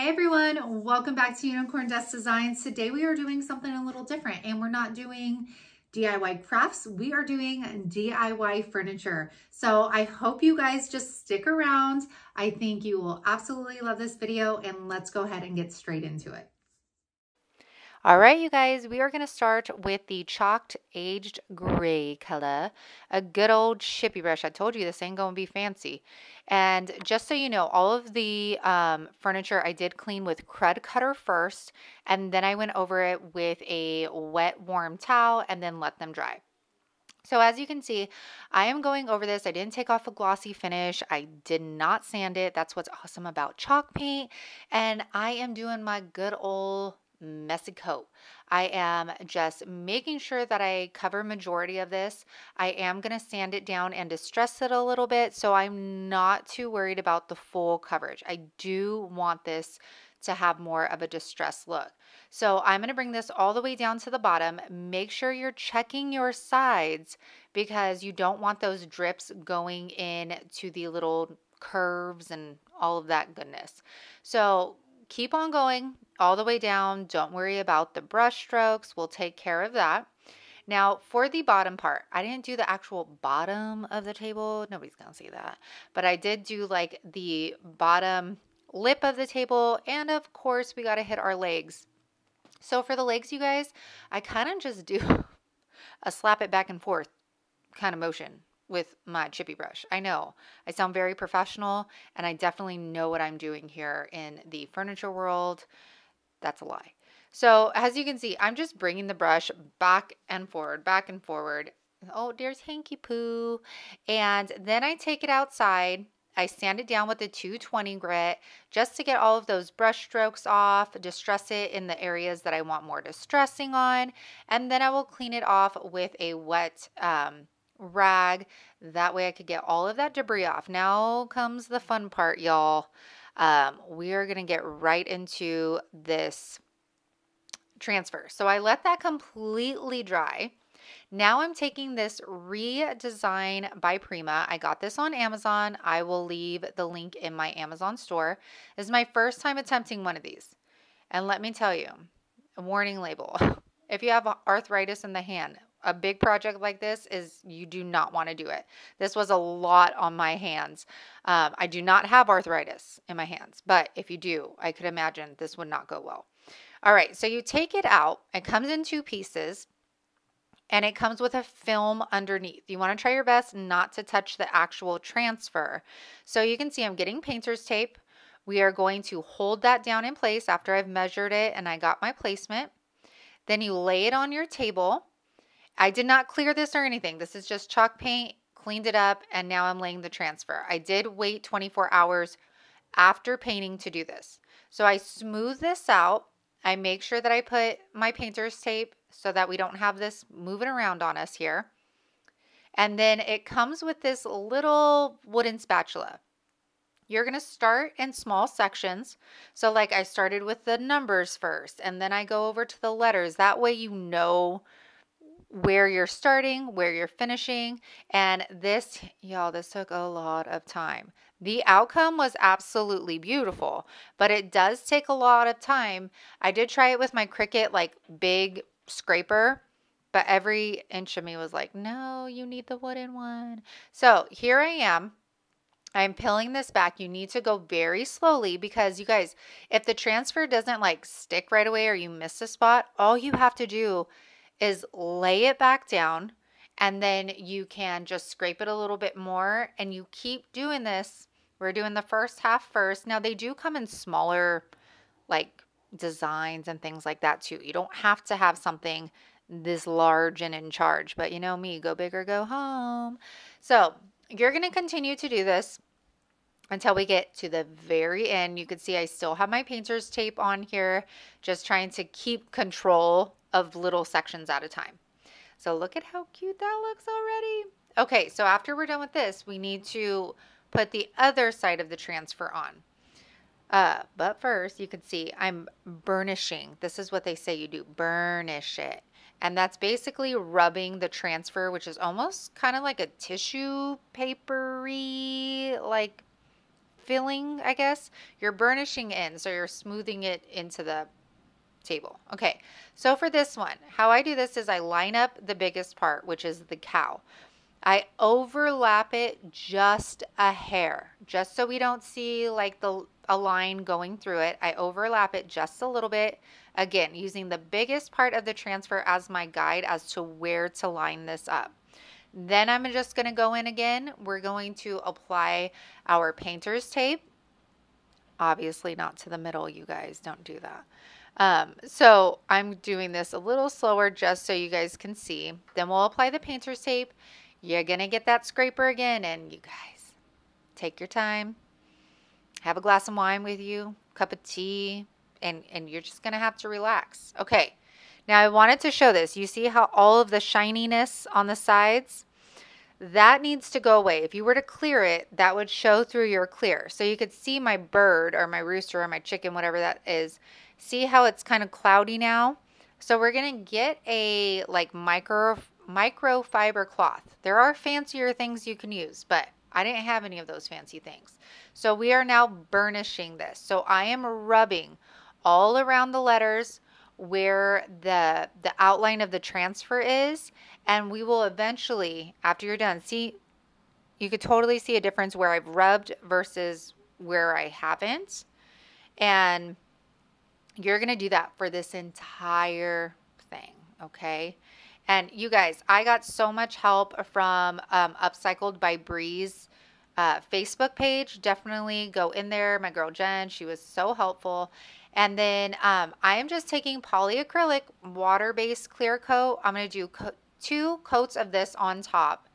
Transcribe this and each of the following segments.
Hey everyone, welcome back to Unicorn Dust Designs. Today we are doing something a little different and we're not doing DIY crafts, we are doing DIY furniture. So I hope you guys just stick around. I think you will absolutely love this video and let's go ahead and get straight into it. All right, you guys, we are going to start with the chalked aged gray color, a good old chippy brush. I told you this ain't going to be fancy. And just so you know, all of the um, furniture I did clean with Krud Kutter first, and then I went over it with a wet, warm towel and then let them dry. So as you can see, I am going over this. I didn't take off a glossy finish. I did not sand it. That's what's awesome about chalk paint. And I am doing my good old messy coat. I am just making sure that I cover majority of this. I am going to sand it down and distress it a little bit so I'm not too worried about the full coverage. I do want this to have more of a distressed look. So I'm going to bring this all the way down to the bottom. Make sure you're checking your sides because you don't want those drips going in to the little curves and all of that goodness. So keep on going all the way down. Don't worry about the brush strokes. We'll take care of that. Now for the bottom part, I didn't do the actual bottom of the table. Nobody's to see that. But I did do like the bottom lip of the table. And of course we got to hit our legs. So for the legs, you guys, I kind of just do a slap it back and forth kind of motion with my chippy brush. I know I sound very professional and I definitely know what I'm doing here in the furniture world. That's a lie. So as you can see, I'm just bringing the brush back and forward, back and forward. Oh, there's hanky poo. And then I take it outside. I sand it down with the 220 grit just to get all of those brush strokes off, distress it in the areas that I want more distressing on. And then I will clean it off with a wet um, rag. That way I could get all of that debris off. Now comes the fun part, y'all. Um, we are going to get right into this transfer. So I let that completely dry. Now I'm taking this redesign by Prima. I got this on Amazon. I will leave the link in my Amazon store. This is my first time attempting one of these. And let me tell you, a warning label. If you have arthritis in the hand, a big project like this is you do not want to do it. This was a lot on my hands. Um, I do not have arthritis in my hands, but if you do, I could imagine this would not go well. All right, so you take it out. It comes in two pieces and it comes with a film underneath. You want to try your best not to touch the actual transfer. So you can see I'm getting painter's tape. We are going to hold that down in place after I've measured it and I got my placement. Then you lay it on your table I did not clear this or anything. This is just chalk paint, cleaned it up, and now I'm laying the transfer. I did wait 24 hours after painting to do this. So I smooth this out. I make sure that I put my painter's tape so that we don't have this moving around on us here. And then it comes with this little wooden spatula. You're going to start in small sections. So like I started with the numbers first and then I go over to the letters. That way you know where you're starting, where you're finishing. And this, y'all, this took a lot of time. The outcome was absolutely beautiful, but it does take a lot of time. I did try it with my Cricut, like big scraper, but every inch of me was like, no, you need the wooden one. So here I am. I'm peeling this back. You need to go very slowly because you guys, if the transfer doesn't like stick right away or you miss a spot, all you have to do is lay it back down and then you can just scrape it a little bit more and you keep doing this. We're doing the first half first. Now they do come in smaller like designs and things like that too. You don't have to have something this large and in charge, but you know me, go big or go home. So you're going to continue to do this until we get to the very end. You can see I still have my painter's tape on here, just trying to keep control of little sections at a time. So look at how cute that looks already. Okay, so after we're done with this, we need to put the other side of the transfer on. Uh, but first, you can see I'm burnishing. This is what they say you do, burnish it. And that's basically rubbing the transfer, which is almost kind of like a tissue papery like filling, I guess. You're burnishing in, so you're smoothing it into the table. Okay, so for this one, how I do this is I line up the biggest part, which is the cow. I overlap it just a hair, just so we don't see like the a line going through it. I overlap it just a little bit. Again, using the biggest part of the transfer as my guide as to where to line this up. Then I'm just going to go in again. We're going to apply our painter's tape. Obviously not to the middle, you guys. Don't do that. Um, so I'm doing this a little slower just so you guys can see. Then we'll apply the painter's tape. You're going to get that scraper again. And you guys, take your time. Have a glass of wine with you, cup of tea, and, and you're just going to have to relax. Okay. Now I wanted to show this. You see how all of the shininess on the sides? That needs to go away. If you were to clear it, that would show through your clear. So you could see my bird or my rooster or my chicken, whatever that is. See how it's kind of cloudy now? So we're going to get a like micro microfiber cloth. There are fancier things you can use, but I didn't have any of those fancy things. So we are now burnishing this. So I am rubbing all around the letters where the the outline of the transfer is and we will eventually after you're done see you could totally see a difference where I've rubbed versus where I haven't and you're going to do that for this entire thing okay and you guys, I got so much help from um, Upcycled by Breeze uh, Facebook page. Definitely go in there. My girl Jen, she was so helpful. And then um, I am just taking polyacrylic water-based clear coat. I'm going to do co two coats of this on top.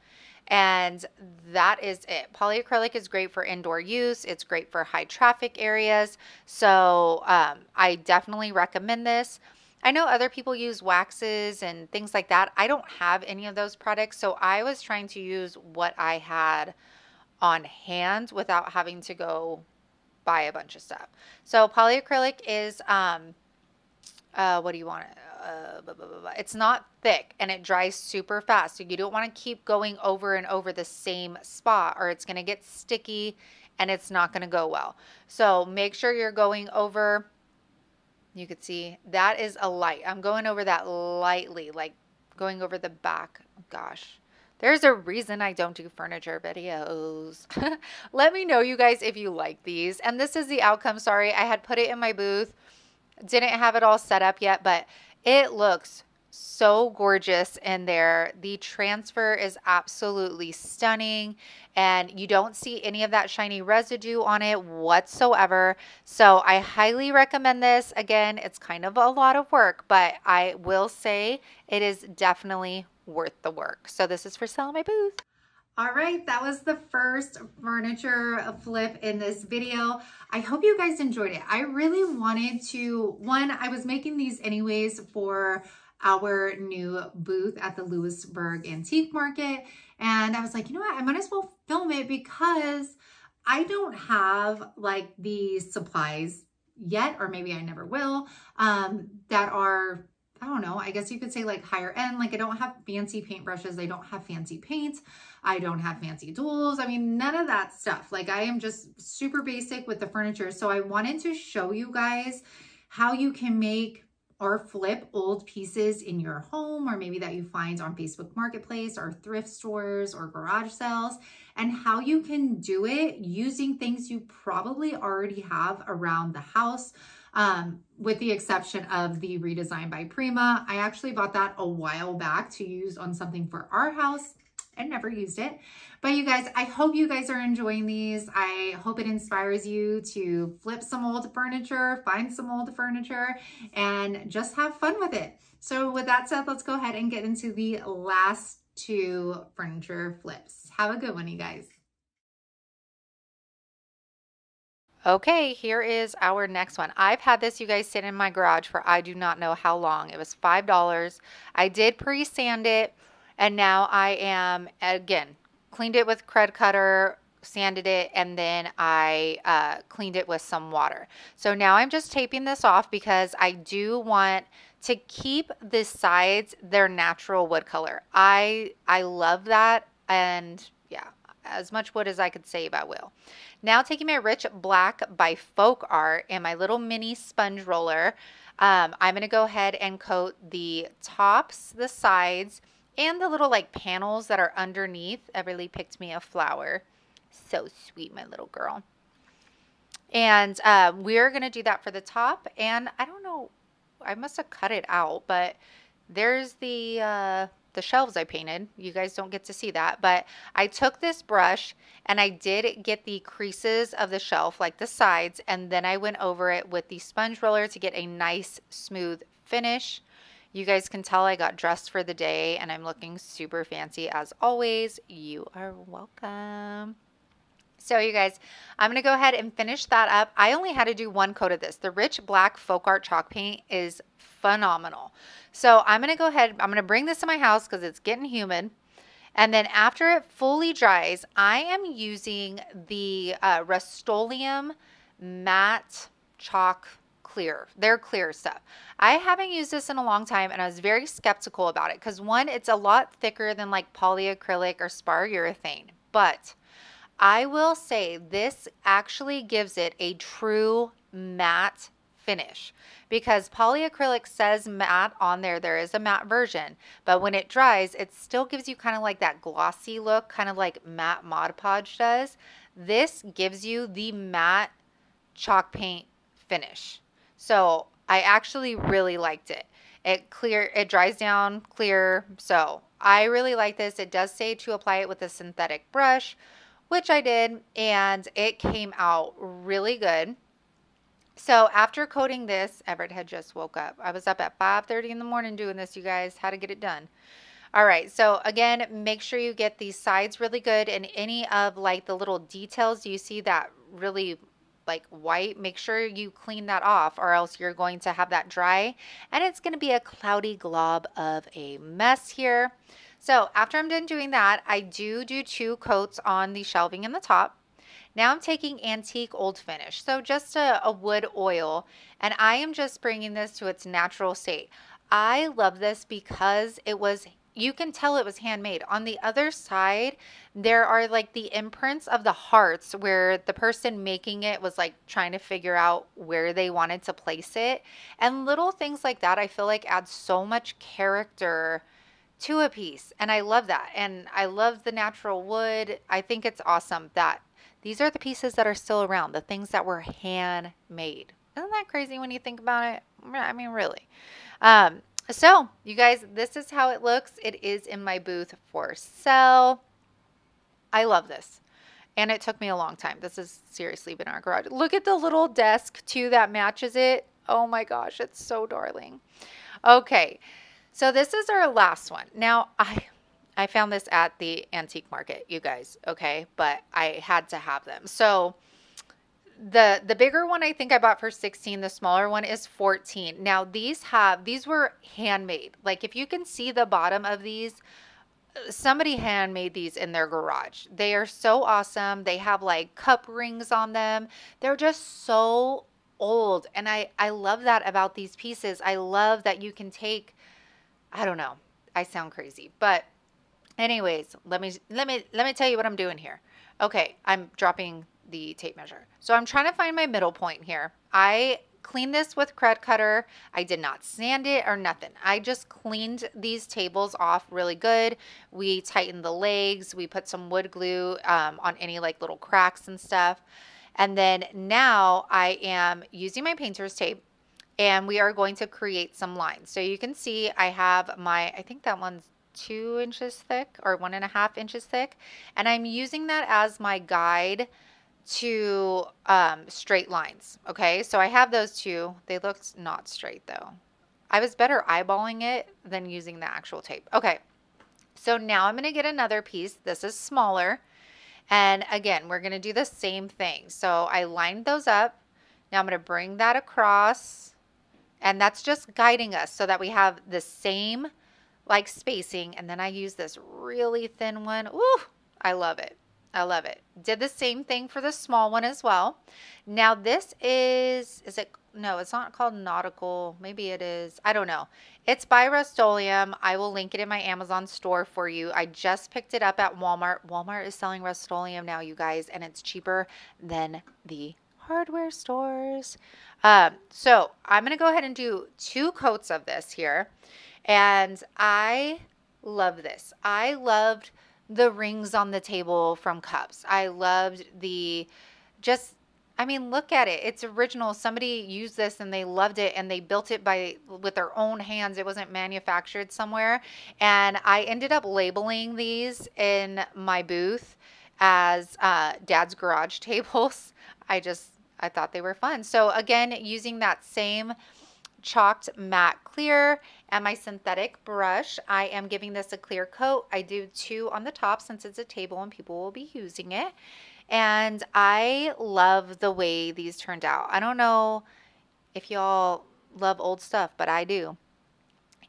And that is it. Polyacrylic is great for indoor use. It's great for high traffic areas. So um, I definitely recommend this. I know other people use waxes and things like that. I don't have any of those products, so I was trying to use what I had on hand without having to go buy a bunch of stuff. So polyacrylic is um uh what do you want? Uh, blah, blah, blah, it's not thick and it dries super fast. So you don't want to keep going over and over the same spot or it's going to get sticky and it's not going to go well. So make sure you're going over you could see that is a light. I'm going over that lightly, like going over the back. Gosh, there's a reason I don't do furniture videos. Let me know, you guys, if you like these. And this is the outcome. Sorry, I had put it in my booth. Didn't have it all set up yet, but it looks so gorgeous in there. The transfer is absolutely stunning and you don't see any of that shiny residue on it whatsoever. So I highly recommend this. Again, it's kind of a lot of work, but I will say it is definitely worth the work. So this is for sale my booth. All right, that was the first furniture flip in this video. I hope you guys enjoyed it. I really wanted to, one, I was making these anyways for our new booth at the Lewisburg Antique Market. And I was like, you know what? I might as well film it because I don't have like the supplies yet, or maybe I never will, um, that are, I don't know, I guess you could say like higher end. Like I don't have fancy paintbrushes. I don't have fancy paint. I don't have fancy tools. I mean, none of that stuff. Like I am just super basic with the furniture. So I wanted to show you guys how you can make or flip old pieces in your home or maybe that you find on Facebook Marketplace or thrift stores or garage sales and how you can do it using things you probably already have around the house. Um, with the exception of the redesign by Prima. I actually bought that a while back to use on something for our house and never used it. But you guys, I hope you guys are enjoying these. I hope it inspires you to flip some old furniture, find some old furniture, and just have fun with it. So with that said, let's go ahead and get into the last two furniture flips. Have a good one, you guys. Okay, here is our next one. I've had this, you guys, sit in my garage for I do not know how long. It was $5. I did pre-sand it. And now I am, again, cleaned it with Krud Kutter, sanded it, and then I uh, cleaned it with some water. So now I'm just taping this off because I do want to keep the sides their natural wood color. I I love that and yeah, as much wood as I could save, I will. Now taking my Rich Black by Folk Art and my little mini sponge roller, um, I'm going to go ahead and coat the tops, the sides, and the little like panels that are underneath. Everly picked me a flower. So sweet, my little girl. And um, we're going to do that for the top. And I don't know, I must have cut it out, but there's the uh, the shelves I painted. You guys don't get to see that, but I took this brush and I did get the creases of the shelf, like the sides, and then I went over it with the sponge roller to get a nice smooth finish. You guys can tell I got dressed for the day and I'm looking super fancy as always. You are welcome. So you guys, I'm going to go ahead and finish that up. I only had to do one coat of this. The Rich Black Folk Art Chalk Paint is phenomenal. So I'm going to go ahead, I'm going to bring this to my house because it's getting humid. And then after it fully dries, I am using the uh, Rust-Oleum Matte Chalk Clear. They're clear stuff. I haven't used this in a long time and I was very skeptical about it because one, it's a lot thicker than like polyacrylic or spar urethane. But I will say this actually gives it a true matte finish because polyacrylic says matte on there. There is a matte version, but when it dries, it still gives you kind of like that glossy look, kind of like matte Mod Podge does. This gives you the matte chalk paint finish. So I actually really liked it. It clear, it dries down clear. So I really like this. It does say to apply it with a synthetic brush, which I did, and it came out really good. So after coating this, Everett had just woke up. I was up at 5.30 in the morning doing this, you guys. How to get it done. All right, so again, make sure you get these sides really good and any of like the little details you see that really like white, make sure you clean that off or else you're going to have that dry and it's going to be a cloudy glob of a mess here. So after I'm done doing that, I do do two coats on the shelving in the top. Now I'm taking Antique Oil Finish, so just a, a wood oil, and I am just bringing this to its natural state. I love this because it was you can tell it was handmade. On the other side, there are like the imprints of the hearts where the person making it was like trying to figure out where they wanted to place it. And little things like that, I feel like add so much character to a piece. And I love that. And I love the natural wood. I think it's awesome that these are the pieces that are still around, the things that were handmade. Isn't that crazy when you think about it? I mean, really. Um, so, you guys, this is how it looks. It is in my booth for sale. I love this. And it took me a long time. This has seriously been our garage. Look at the little desk, too, that matches it. Oh my gosh, it's so darling. Okay, so this is our last one. Now, I I found this at the antique market, you guys, okay? But I had to have them. So the the bigger one I think I bought for 16, the smaller one is 14. Now these have these were handmade. Like if you can see the bottom of these, somebody handmade these in their garage. They are so awesome. They have like cup rings on them. They're just so old and I I love that about these pieces. I love that you can take I don't know. I sound crazy, but Anyways, let me let me let me tell you what I'm doing here. Okay, I'm dropping the tape measure. So I'm trying to find my middle point here. I cleaned this with Krud Kutter. I did not sand it or nothing. I just cleaned these tables off really good. We tightened the legs. We put some wood glue um, on any like little cracks and stuff. And then now I am using my painter's tape and we are going to create some lines. So you can see I have my, I think that one's two inches thick or one and a half inches thick. And I'm using that as my guide to um, straight lines. Okay, so I have those two. They looked not straight though. I was better eyeballing it than using the actual tape. Okay, so now I'm going to get another piece. This is smaller. And again, we're going to do the same thing. So I lined those up. Now I'm going to bring that across. And that's just guiding us so that we have the same like spacing. And then I use this really thin one. Ooh, I love it. I love it. Did the same thing for the small one as well. Now this is, is it, no, it's not called Nautical. Maybe it is. I don't know. It's by Rust-Oleum. I will link it in my Amazon store for you. I just picked it up at Walmart. Walmart is selling Rust-Oleum now, you guys, and it's cheaper than the hardware stores. Um, so I'm going to go ahead and do two coats of this here. And I love this. I loved the rings on the table from Cups. I loved the just I mean, look at it. It's original. Somebody used this and they loved it and they built it by with their own hands. It wasn't manufactured somewhere. And I ended up labeling these in my booth as uh, dad's garage tables. I just I thought they were fun. So again, using that same chalked matte clear and my synthetic brush, I am giving this a clear coat. I do two on the top since it's a table and people will be using it. And I love the way these turned out. I don't know if y'all love old stuff, but I do.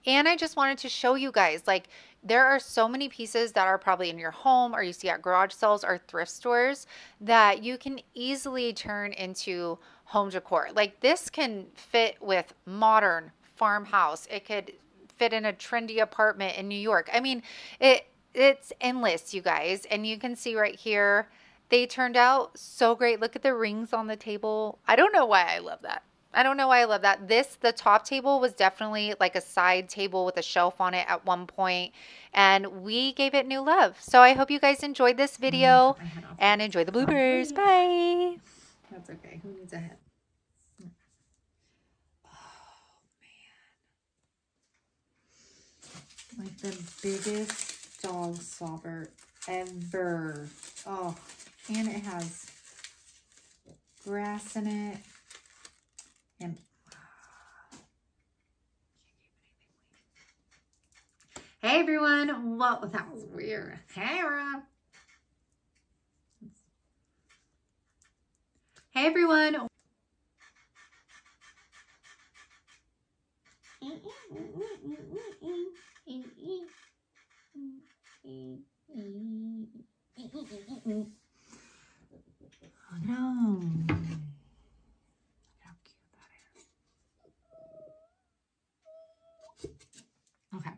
And I just wanted to show you guys, like, there are so many pieces that are probably in your home or you see at garage sales or thrift stores that you can easily turn into home decor. Like, this can fit with modern farmhouse. It could fit in a trendy apartment in New York. I mean, it it's endless, you guys. And you can see right here, they turned out so great. Look at the rings on the table. I don't know why I love that. I don't know why I love that. This, the top table was definitely like a side table with a shelf on it at one point, and we gave it new love. So I hope you guys enjoyed this video mm, and enjoy the bloopers. Bye. That's okay. Who needs a head? Oh, man. Like the biggest dog slobber ever. Oh, and it has grass in it. And Hey everyone, well that was weird. Hey everyone. Everyone. Oh no. How cute that is. Okay.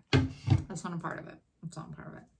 That's not a part of it. That's not a part of it.